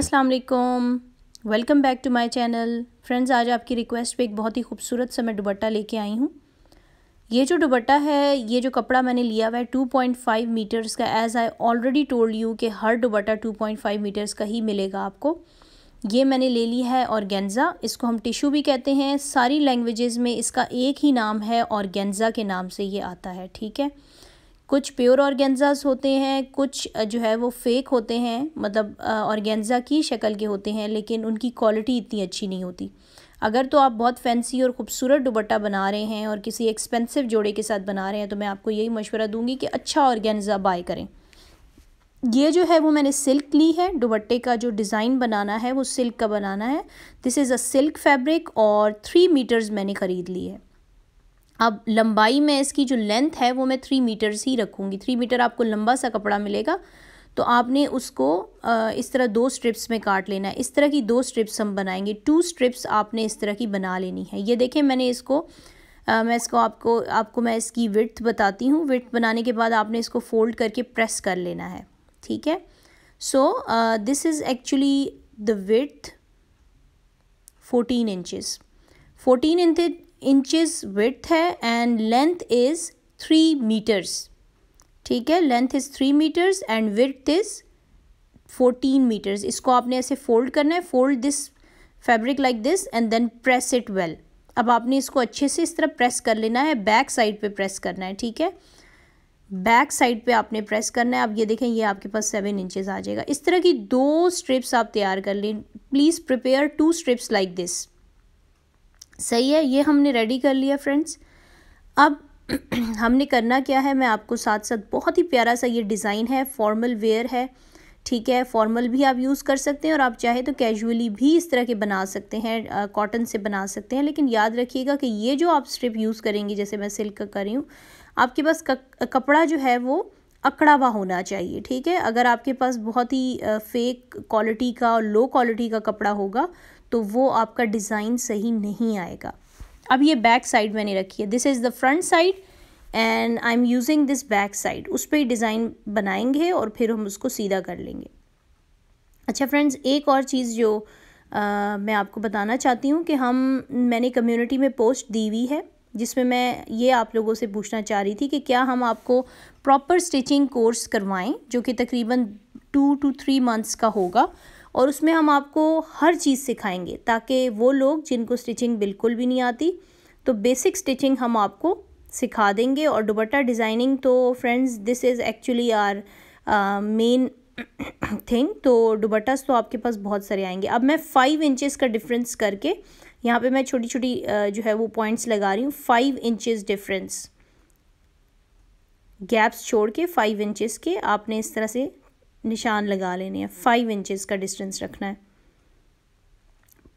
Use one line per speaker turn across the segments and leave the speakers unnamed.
अस्सलाम वालेकुम welcome back to my channel friends आज आपकी रिक्वेस्ट पे एक बहुत ही खूबसूरत सा मैं दुबट्टा लेके आई हूँ। ये जो दुबट्टा है, ये जो कपड़ा मैंने लिया हुआ है 2.5 मीटर्स का as I already told you कि हर दुबट्टा 2.5 मीटर्स का ही मिलेगा आपको। ये मैंने ले ली है ऑर्गेन्ज़ा इसको हम टिशू भी कहते हैं। सारी लैंग्वेजेस में इसका एक ही नाम है ऑर्गेन्ज़ा के नाम से ये आता है, ठीक है? कुछ प्योर ऑर्गेन्जास होते हैं, कुछ जो है वो फेक होते हैं मतलब ऑर्गेन्जा की शक्ल के होते हैं, लेकिन उनकी क्वालिटी इतनी अच्छी नहीं होती। अगर तो आप बहुत फैंसी और ख़ूबसूरत दुबट्टा बना रहे हैं और किसी एक्सपेंसिव जोड़े के साथ बना रहे हैं तो मैं आपको यही मशवरा दूँगी कि अच्छा ऑर्गेन्जा बाय करें। ये जो है वो मैंने सिल्क ली है दुबट्टे का जो डिज़ाइन बनाना है वो सिल्क का बनाना है। This is a silk fabric और थ्री मीटर्स मैंने ख़रीद ली है। अब लंबाई में इसकी जो लेंथ है वो मैं थ्री मीटर्स ही रखूँगी। थ्री मीटर आपको लंबा सा कपड़ा मिलेगा तो आपने उसको इस तरह दो स्ट्रिप्स में काट लेना है। इस तरह की दो स्ट्रिप्स हम बनाएँगे। टू स्ट्रिप्स आपने इस तरह की बना लेनी है। ये देखें मैंने इसको आ, मैं इसको आपको आपको मैं इसकी विर्थ बताती हूँ। विर्थ बनाने के बाद आपने इसको फोल्ड करके प्रेस कर लेना है। ठीक है? So this is actually the width fourteen inches fourteen inches width है and length is three metres ठीक है? Length is three metres and width is fourteen metres इसको आपने ऐसे फोल्ड करना है fold this fabric like this and then press it well अब आपने इसको अच्छे से इस तरह प्रेस कर लेना है बैक साइड पे प्रेस करना है, ठीक है? बैक साइड पे आपने प्रेस करना है। अब ये देखें, ये आपके पास सेवन इंचेस आ जाएगा। इस तरह की दो स्ट्रिप्स आप तैयार कर लें। Please prepare two strips like this सही है, ये हमने रेडी कर लिया फ्रेंड्स अब हमने करना क्या है, मैं आपको साथ साथ बहुत ही प्यारा सा ये डिज़ाइन है फॉर्मल वेयर है, ठीक है? फॉर्मल भी आप यूज़ कर सकते हैं और आप चाहे तो कैजुअली भी इस तरह के बना सकते हैं कॉटन से बना सकते हैं, लेकिन याद रखिएगा कि ये जो आप स्ट्रिप यूज़ करेंगे, जैसे मैं सिल्क का कर रही हूँ, आपके पास कपड़ा जो है वो अकड़ा हुआ होना चाहिए, ठीक है? अगर आपके पास बहुत ही फेक क्वालिटी का और लो क्वालिटी का कपड़ा होगा तो वो आपका डिज़ाइन सही नहीं आएगा। अब ये बैक साइड मैंने रखी है। This is the front side and I am using this back side उस पर डिज़ाइन बनाएँगे और फिर हम उसको सीधा कर लेंगे। अच्छा फ्रेंड्स एक और चीज़ जो आ, मैं आपको बताना चाहती हूँ कि हम मैंने कम्युनिटी में पोस्ट दी हुई है जिसमें मैं ये आप लोगों से पूछना चाह रही थी कि क्या हम आपको प्रॉपर स्टिचिंग कोर्स करवाएँ जो कि तकरीबन टू टू थ्री मंथ्स का होगा। और उसमें हम आपको हर चीज़ सिखाएँगे ताकि वो लोग जिनको स्टिचिंग बिल्कुल भी नहीं आती तो बेसिक स्टिचिंग हम आपको सिखा देंगे। और दुबट्टा डिज़ाइनिंग तो friends this is actually our main thing तो दुबट्टास तो आपके पास बहुत सारे आएँगे। अब मैं फाइव इंचज़ का डिफरेंस करके यहाँ पे मैं छोटी छोटी जो है वो पॉइंट्स लगा रही हूँ फाइव इंचज़ डिफरेंस गैप्स छोड़ के फाइव इंचज़ के आपने इस तरह से निशान लगा लेने हैं। फाइव इंचज़ का डिस्टेंस रखना है।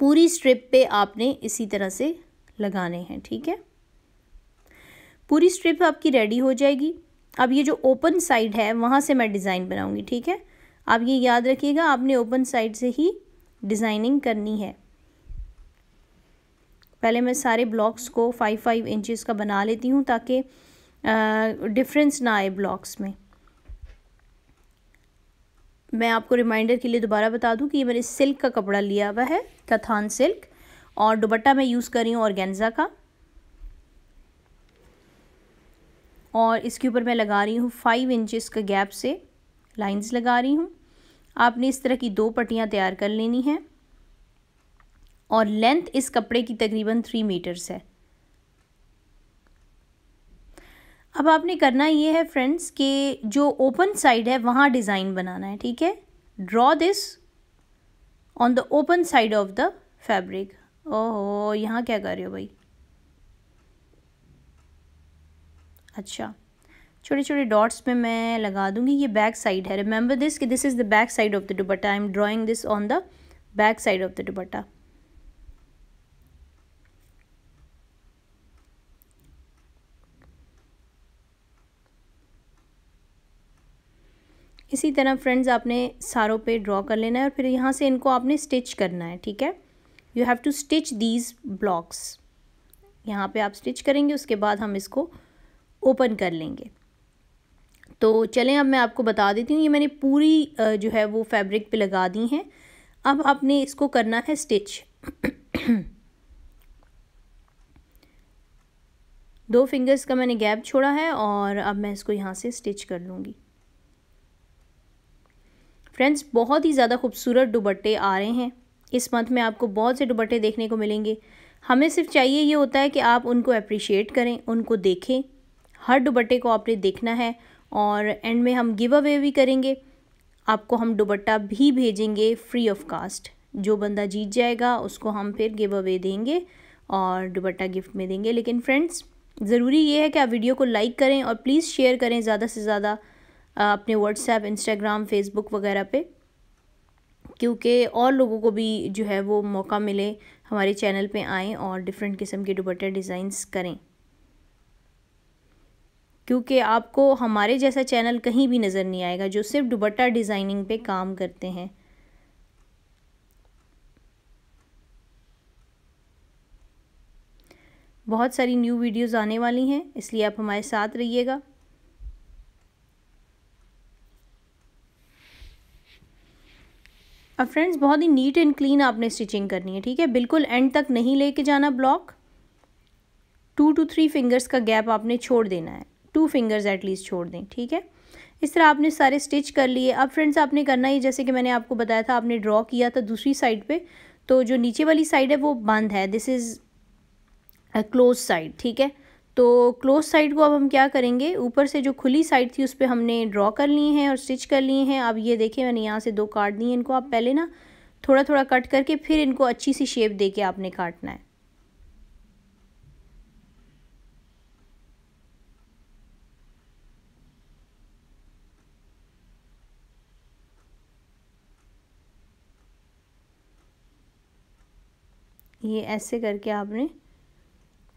पूरी स्ट्रिप पे आपने इसी तरह से लगाने हैं, ठीक है? पूरी स्ट्रिप आपकी रेडी हो जाएगी। अब ये जो ओपन साइड है, वहाँ से मैं डिज़ाइन बनाऊँगी, ठीक है? आप ये याद रखिएगा, आपने ओपन साइड से ही डिज़ाइनिंग करनी है। पहले मैं सारे ब्लॉक्स को फाइव फाइव इंचज़ का बना लेती हूँ ताकि डिफरेंस ना आए ब्लॉक्स में। मैं आपको रिमाइंडर के लिए दोबारा बता दूँ कि ये मैंने सिल्क का कपड़ा लिया हुआ है कथान सिल्क और दुबट्टा मैं यूज़ कर रही हूँ ऑर्गेन्जा का। और इसके ऊपर मैं लगा रही हूँ फाइव इंचज़ का गैप से लाइंस लगा रही हूँ। आपने इस तरह की दो पट्टियाँ तैयार कर लेनी हैं। और लेंथ इस कपड़े की तकरीबन थ्री मीटर्स है। अब आपने करना ये है फ्रेंड्स कि जो ओपन साइड है, वहाँ डिज़ाइन बनाना है, ठीक है? Draw this on the open side of the fabric ओहो, यहाँ क्या कर रहे हो भाई? अच्छा छोटे छोटे डॉट्स में मैं लगा दूँगी, ये बैक साइड है। रिमेंबर दिस कि this is the back side of the dupatta. I am drawing this on the back side of the dupatta. इसी तरह फ्रेंड्स आपने सारों पे ड्रॉ कर लेना है और फिर यहाँ से इनको आपने स्टिच करना है, ठीक है? You have to stitch these blocks यहाँ पे आप स्टिच करेंगे, उसके बाद हम इसको ओपन कर लेंगे। तो चलें, अब मैं आपको बता देती हूँ, ये मैंने पूरी जो है वो फैब्रिक पे लगा दी हैं। अब आपने इसको करना है स्टिच दो फिंगर्स का मैंने गैप छोड़ा है और अब मैं इसको यहाँ से स्टिच कर लूँगी। फ्रेंड्स, बहुत ही ज़्यादा खूबसूरत दुबट्टे आ रहे हैं। इस मंथ में आपको बहुत से दुबट्टे देखने को मिलेंगे। हमें सिर्फ़ चाहिए ये होता है कि आप उनको अप्रिशिएट करें, उनको देखें। हर दुबट्टे को आपने देखना है और एंड में हम गिव अवे भी करेंगे। आपको हम दुबट्टा भी भेजेंगे फ्री ऑफ़ कास्ट जो बंदा जीत जाएगा, उसको हम फिर गिव अवे देंगे और दुबट्टा गिफ्ट में देंगे। लेकिन फ्रेंड्स, ज़रूरी ये है कि आप वीडियो को लाइक करें और प्लीज़ शेयर करें ज़्यादा से ज़्यादा। अपने व्हाट्सएप इंस्टाग्राम फेसबुक वगैरह पे, क्योंकि और लोगों को भी जो है वो मौका मिले हमारे चैनल पे आएँ और डिफरेंट किस्म के दुपट्टे डिज़ाइंस करें। क्योंकि आपको हमारे जैसा चैनल कहीं भी नज़र नहीं आएगा, जो सिर्फ़ दुपट्टा डिज़ाइनिंग पे काम करते हैं। बहुत सारी न्यू वीडियोस आने वाली हैं, इसलिए आप हमारे साथ रहिएगा। अब फ्रेंड्स बहुत ही नीट एंड क्लीन आपने स्टिचिंग करनी है, ठीक है? बिल्कुल एंड तक नहीं लेके जाना block to two three fingers का गैप आपने छोड़ देना है. टू फिंगर्स एटलीस्ट छोड़ दें, ठीक है? इस तरह आपने सारे स्टिच कर लिए। अब फ्रेंड्स आपने करना ही जैसे कि मैंने आपको बताया था, आपने ड्रॉ किया था दूसरी साइड पे तो जो नीचे वाली साइड है, वो बंद है. दिस इज़ क्लोज साइड ठीक है? तो क्लोज साइड को अब हम क्या करेंगे? ऊपर से जो खुली साइड थी, उस पर हमने ड्रॉ कर ली हैं और स्टिच कर लिए हैं। अब ये देखिए, मैंने यहाँ से दो काट दिए इनको आप पहले ना थोड़ा थोड़ा कट करके फिर इनको अच्छी सी शेप दे के आपने काटना है। ये ऐसे करके आपने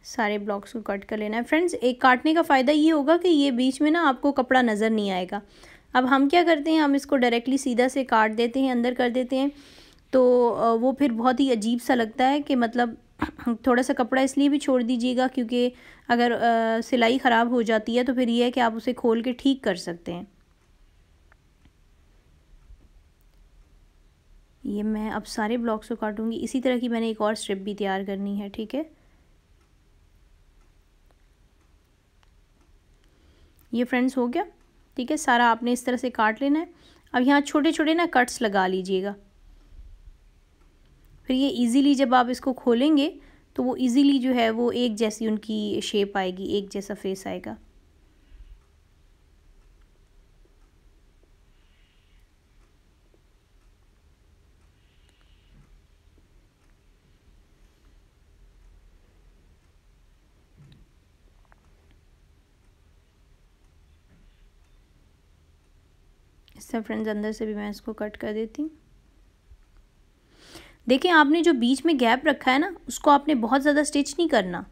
सारे ब्लॉक्स को कट कर लेना है। फ्रेंड्स एक काटने का फ़ायदा ये होगा कि ये बीच में ना आपको कपड़ा नज़र नहीं आएगा। अब हम क्या करते हैं हम इसको डायरेक्टली सीधा से काट देते हैं अंदर कर देते हैं। तो वो फिर बहुत ही अजीब सा लगता है कि मतलब थोड़ा सा कपड़ा इसलिए भी छोड़ दीजिएगा क्योंकि अगर आ, सिलाई ख़राब हो जाती है तो फिर ये है कि आप उसे खोल के ठीक कर सकते हैं। ये मैं अब सारे ब्लॉक्स को काटूँगी। इसी तरह की मैंने एक और स्ट्रिप भी तैयार करनी है ठीक है? ये फ्रेंड्स हो गया। ठीक है, सारा आपने इस तरह से काट लेना है। अब यहाँ छोटे छोटे ना कट्स लगा लीजिएगा। फिर ये इजीली जब आप इसको खोलेंगे तो वो इजीली जो है वो एक जैसी उनकी शेप आएगी, एक जैसा फेस आएगा। इससे फ्रेंड्स अंदर से भी मैं इसको कट कर देती हूँ। देखें आपने जो बीच में गैप रखा है ना, उसको आपने बहुत ज़्यादा स्टिच नहीं करना,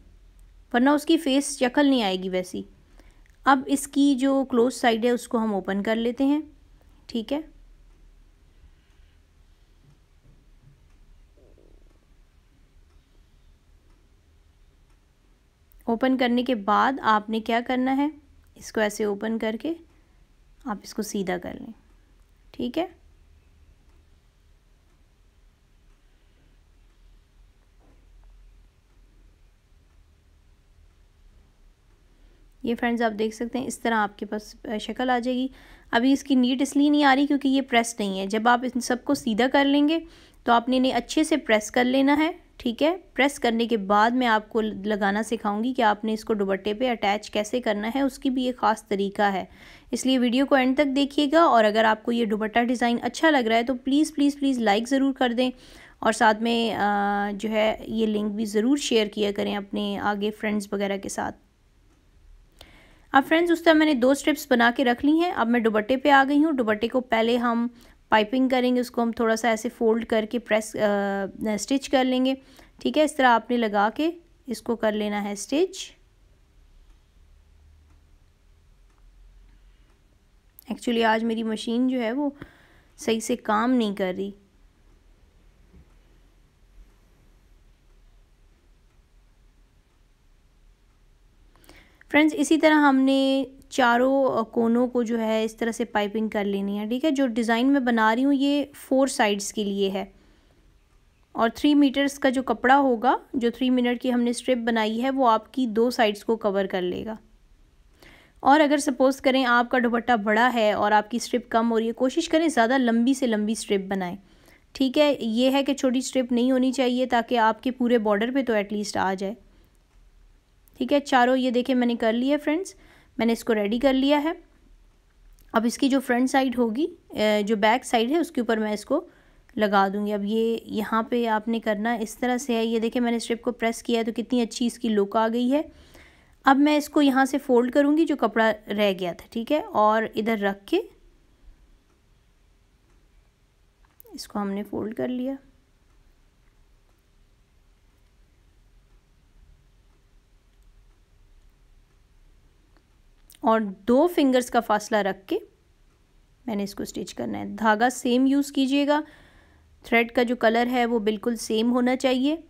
वरना उसकी फेस शक्ल नहीं आएगी वैसी। अब इसकी जो क्लोज साइड है, उसको हम ओपन कर लेते हैं, ठीक है? ओपन करने के बाद आपने क्या करना है? इसको ऐसे ओपन करके आप इसको सीधा कर लें। ठीक है? ये फ्रेंड्स आप देख सकते हैं, इस तरह आपके पास शक्ल आ जाएगी। अभी इसकी नीट इसलिए नहीं आ रही क्योंकि ये प्रेस नहीं है। जब आप इन सबको सीधा कर लेंगे तो आपने इन्हें अच्छे से प्रेस कर लेना है। ठीक है? प्रेस करने के बाद मैं आपको लगाना सिखाऊँगी कि आपने इसको दुबट्टे पे अटैच कैसे करना है, उसकी भी एक ख़ास तरीका है। इसलिए वीडियो को एंड तक देखिएगा और अगर आपको ये दुबट्टा डिज़ाइन अच्छा लग रहा है तो प्लीज़ प्लीज़ प्लीज़ लाइक ज़रूर कर दें और साथ में जो है ये लिंक भी ज़रूर शेयर किया करें अपने आगे फ्रेंड्स वगैरह के साथ। अब फ्रेंड्स उस तरह मैंने दो स्ट्रिप्स बना के रख ली हैं। अब मैं दुबट्टे पे आ गई हूँ। दुबट्टे को पहले हम पाइपिंग करेंगे, उसको हम थोड़ा सा ऐसे फोल्ड करके प्रेस स्टिच कर लेंगे। ठीक है, इस तरह आपने लगा के इसको कर लेना है स्टिच। एक्चुअली आज मेरी मशीन जो है वो सही से काम नहीं कर रही। फ्रेंड्स इसी तरह हमने चारों कोनों को जो है इस तरह से पाइपिंग कर लेनी है, ठीक है? जो डिज़ाइन मैं बना रही हूँ, ये फोर साइड्स के लिए है। और थ्री मीटर्स का जो कपड़ा होगा, जो थ्री मिनट की हमने स्ट्रिप बनाई है, वो आपकी दो साइड्स को कवर कर लेगा। और अगर सपोज़ करें आपका दुपट्टा बड़ा है और आपकी स्ट्रिप कम हो रही है, कोशिश करें ज़्यादा लंबी से लंबी स्ट्रिप बनाएँ। ठीक है? ये है कि छोटी स्ट्रिप नहीं होनी चाहिए ताकि आपके पूरे बॉर्डर पे तो एटलीस्ट आ जाए। ठीक है, चारों ये देखें, मैंने कर लिया फ्रेंड्स मैंने इसको रेडी कर लिया है। अब इसकी जो फ्रंट साइड होगी जो बैक साइड है, उसके ऊपर मैं इसको लगा दूँगी। अब ये, यहाँ पे आपने करना इस तरह से है। ये देखें, मैंने स्ट्रिप को प्रेस किया है तो कितनी अच्छी इसकी लुक आ गई है। अब मैं इसको यहाँ से फ़ोल्ड करूँगी, जो कपड़ा रह गया था, ठीक है? और इधर रख के इसको हमने फ़ोल्ड कर लिया। और दो फिंगर्स का फासला रख के मैंने इसको स्टिच करना है। धागा सेम यूज़ कीजिएगा। थ्रेड का जो कलर है वो बिल्कुल सेम होना चाहिए।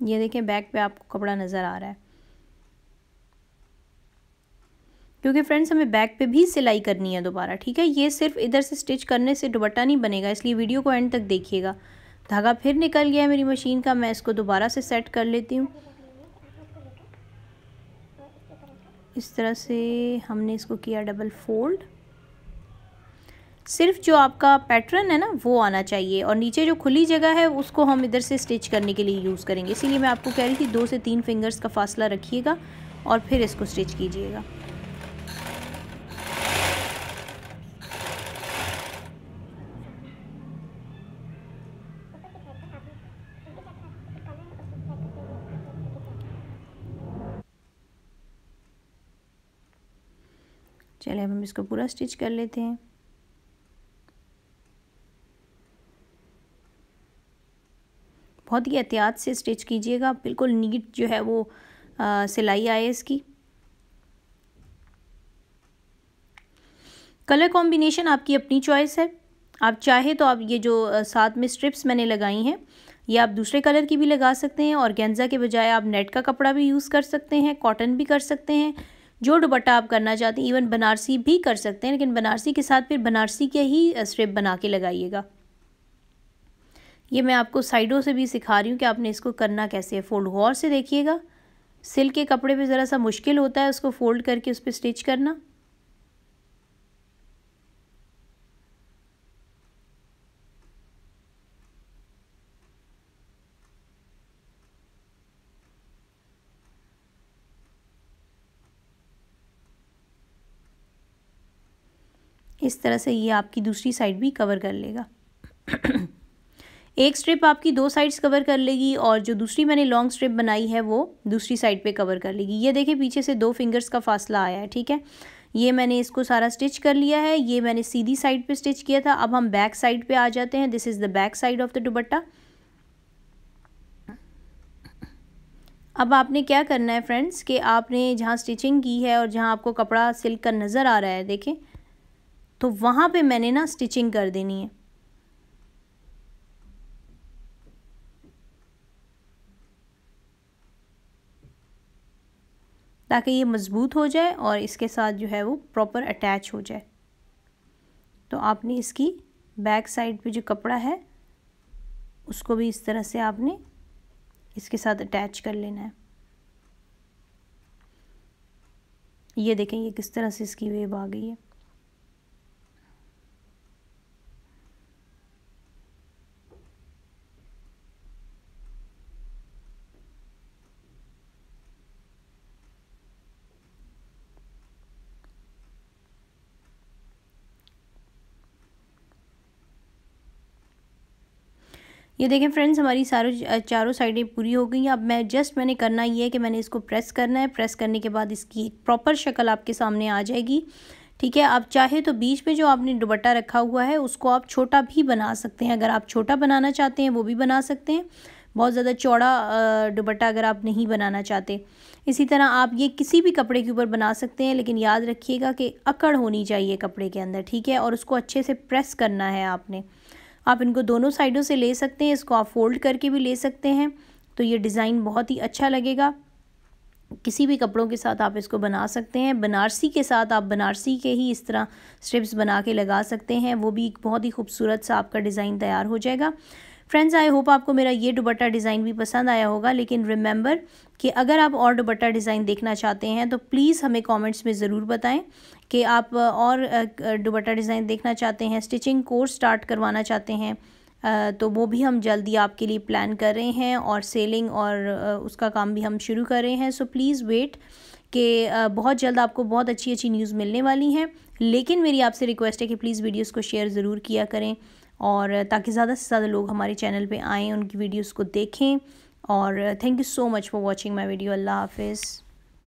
ये देखें बैक पे आपको कपड़ा नज़र आ रहा है। क्योंकि फ्रेंड्स हमें बैक पे भी सिलाई करनी है दोबारा, ठीक है? ये सिर्फ़ इधर से स्टिच करने से दुपट्टा नहीं बनेगा, इसलिए वीडियो को एंड तक देखिएगा। धागा फिर निकल गया है मेरी मशीन का, मैं इसको दोबारा से सेट कर लेती हूँ। इस तरह से हमने इसको किया डबल फोल्ड सिर्फ़ जो आपका पैटर्न है ना, वो आना चाहिए और नीचे जो खुली जगह है, उसको हम इधर से स्टिच करने के लिए यूज़ करेंगे। इसीलिए मैं आपको कह रही थी, दो से तीन फिंगर्स का फासला रखिएगा और फिर इसको स्टिच कीजिएगा। इसको पूरा स्टिच कर लेते हैं। बहुत ही एहतियात से स्टिच कीजिएगा। बिल्कुल नीट जो है वो सिलाई आए इसकी। कलर कॉम्बिनेशन आपकी अपनी चॉइस है। आप चाहे तो आप ये जो साथ में स्ट्रिप्स मैंने लगाई हैं, ये आप दूसरे कलर की भी लगा सकते हैं और गेंजा के बजाय आप नेट का कपड़ा भी यूज़ कर सकते हैं, कॉटन भी कर सकते हैं। जो दुपट्टा आप करना चाहते हैं इवन बनारसी भी कर सकते हैं, लेकिन बनारसी के साथ फिर बनारसी के ही स्ट्रिप बना के लगाइएगा। ये मैं आपको साइडों से भी सिखा रही हूँ कि आपने इसको करना कैसे है। फोल्ड गौर से देखिएगा। सिल्क के कपड़े पे ज़रा सा मुश्किल होता है उसको फोल्ड करके उस पर स्टिच करना। इस तरह से ये आपकी दूसरी साइड भी कवर कर लेगा। एक स्ट्रिप आपकी दो साइड्स कवर कर लेगी और जो दूसरी मैंने लॉन्ग स्ट्रिप बनाई है वो दूसरी साइड पे कवर कर लेगी। ये देखिए पीछे से दो फिंगर्स का फासला आया है, ठीक है? ये मैंने इसको सारा स्टिच कर लिया है, ये मैंने सीधी साइड पे स्टिच किया था। अब हम बैक साइड पे आ जाते हैं। This is the back side of the dupatta अब आपने क्या करना है फ्रेंड्स कि आपने जहाँ स्टिचिंग की है और जहाँ आपको कपड़ा सिल्क का नज़र आ रहा है, देखें। तो वहाँ पे मैंने ना स्टिचिंग कर देनी है। ताकि ये मज़बूत हो जाए और इसके साथ जो है वो प्रॉपर अटैच हो जाए। तो आपने इसकी बैक साइड पे जो कपड़ा है, उसको भी इस तरह से आपने इसके साथ अटैच कर लेना है। ये देखें, ये किस तरह से इसकी वेब आ गई है। ये देखें फ्रेंड्स हमारी सारों चारों साइडें पूरी हो गई हैं। अब मैं जस्ट मैंने करना ये है कि मैंने इसको प्रेस करना है। प्रेस करने के बाद इसकी एक प्रॉपर शक्ल आपके सामने आ जाएगी। ठीक है, आप चाहे तो बीच में जो आपने दुबट्टा रखा हुआ है, उसको आप छोटा भी बना सकते हैं। अगर आप छोटा बनाना चाहते हैं, वो भी बना सकते हैं। बहुत ज़्यादा चौड़ा दुबट्टा अगर आप नहीं बनाना चाहते। इसी तरह आप ये किसी भी कपड़े के ऊपर बना सकते हैं, लेकिन याद रखिएगा कि अकड़ होनी चाहिए कपड़े के अंदर। ठीक है, और उसको अच्छे से प्रेस करना है आपने। आप इनको दोनों साइडों से ले सकते हैं, इसको आप फोल्ड करके भी ले सकते हैं। तो ये डिज़ाइन बहुत ही अच्छा लगेगा। किसी भी कपड़ों के साथ आप इसको बना सकते हैं। बनारसी के साथ आप बनारसी के ही इस तरह स्ट्रिप्स बना के लगा सकते हैं। वो भी एक बहुत ही खूबसूरत सा आपका डिज़ाइन तैयार हो जाएगा। फ्रेंड्स आई होप आपको मेरा ये दुबट्टा डिज़ाइन भी पसंद आया होगा, लेकिन रिमेंबर कि अगर आप और दुबट्टा डिज़ाइन देखना चाहते हैं तो प्लीज़ हमें कमेंट्स में ज़रूर बताएँ कि आप और दुबट्टा डिज़ाइन देखना चाहते हैं स्टिचिंग कोर्स स्टार्ट करवाना चाहते हैं तो वो भी हम जल्दी आपके लिए प्लान कर रहे हैं और सेलिंग और उसका काम भी हम शुरू कर रहे हैं। सो प्लीज़ वेट कि बहुत जल्द आपको बहुत अच्छी अच्छी न्यूज़ मिलने वाली हैं। लेकिन मेरी आपसे रिक्वेस्ट है कि प्लीज़ वीडियोस को शेयर ज़रूर किया करें। और ताकि ज़्यादा से ज़्यादा लोग हमारे चैनल पे आएँ, उनकी वीडियोस को देखें। और thank you so much for watching my video अल्लाह हाफिज़।